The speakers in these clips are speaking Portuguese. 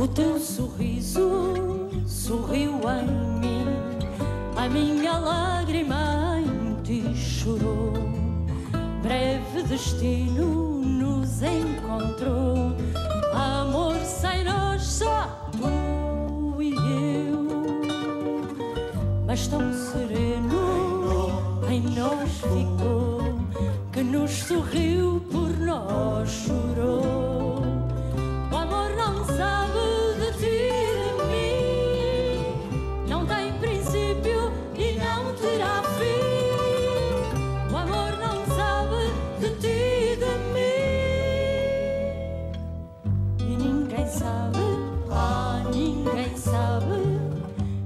O teu sorriso sorriu em mim, a minha lágrima em ti chorou. Breve destino nos encontrou, amor sem nós só tu e eu. Mas tão sereno em nós ficou, que nos sorriu por nós chorou. Sabe, ah, ninguém sabe,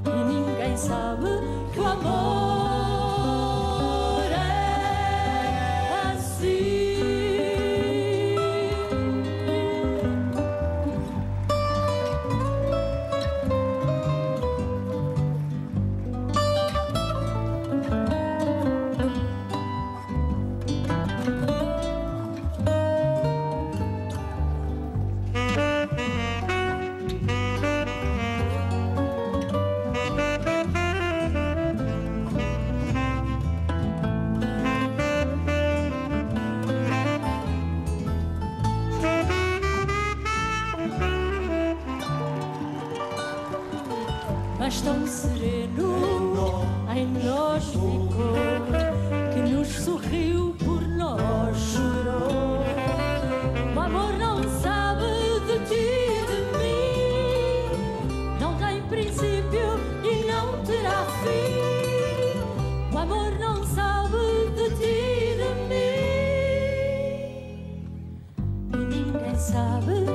e ninguém sabe que o amor mas tão sereno em nós ficou, que nos sorriu por nós chorou. O amor não sabe de ti e de mim, não tem princípio e não terá fim. O amor não sabe de ti e de mim, e ninguém sabe.